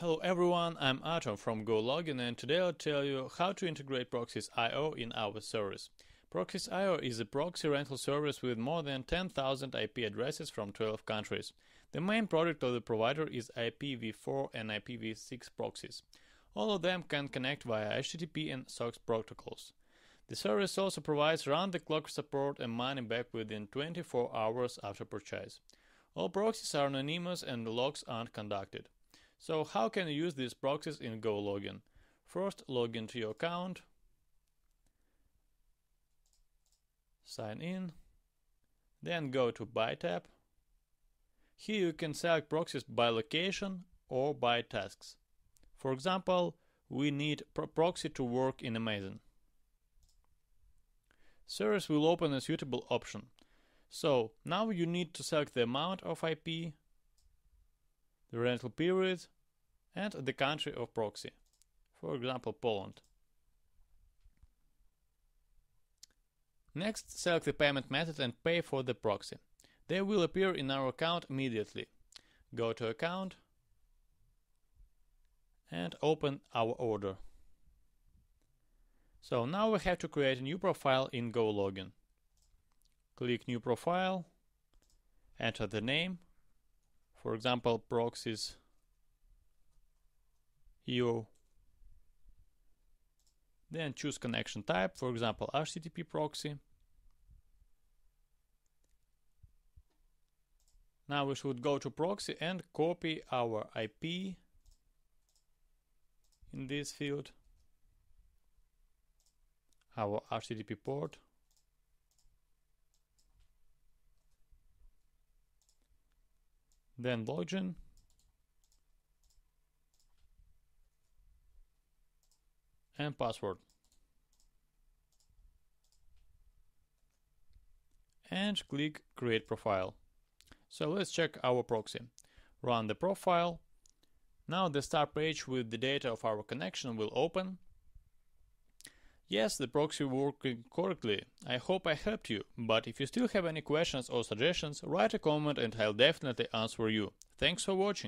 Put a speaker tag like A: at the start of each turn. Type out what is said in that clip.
A: Hello everyone, I'm Atom from GoLogin and today I'll tell you how to integrate Proxys.io in our service. Proxys.io is a proxy rental service with more than 10,000 IP addresses from 12 countries. The main product of the provider is IPv4 and IPv6 proxies. All of them can connect via HTTP and SOCKS protocols. The service also provides round-the-clock support and money back within 24 hours after purchase. All proxies are anonymous and logs aren't conducted. So how can you use these proxies in GoLogin? First, log into your account, sign in, then go to Buy tab. Here you can select proxies by location or by tasks. For example, we need proxy to work in Amazon. Service will open a suitable option. So now you need to select the amount of IP, the rental period, and the country of proxy, for example Poland. Next, select the payment method and pay for the proxy. They will appear in our account immediately. Go to account and open our order. So now we have to create a new profile in GoLogin. Click New Profile, enter the name, for example proxies EU. Then choose connection type, for example HTTP proxy. Now we should go to proxy and copy our IP in this field, our HTTP port. Then login. And password. And click create profile. So let's check our proxy. Run the profile. Now the start page with the data of our connection will open. Yes, the proxy working correctly. I hope I helped you, but if you still have any questions or suggestions, write a comment and I'll definitely answer you. Thanks for watching.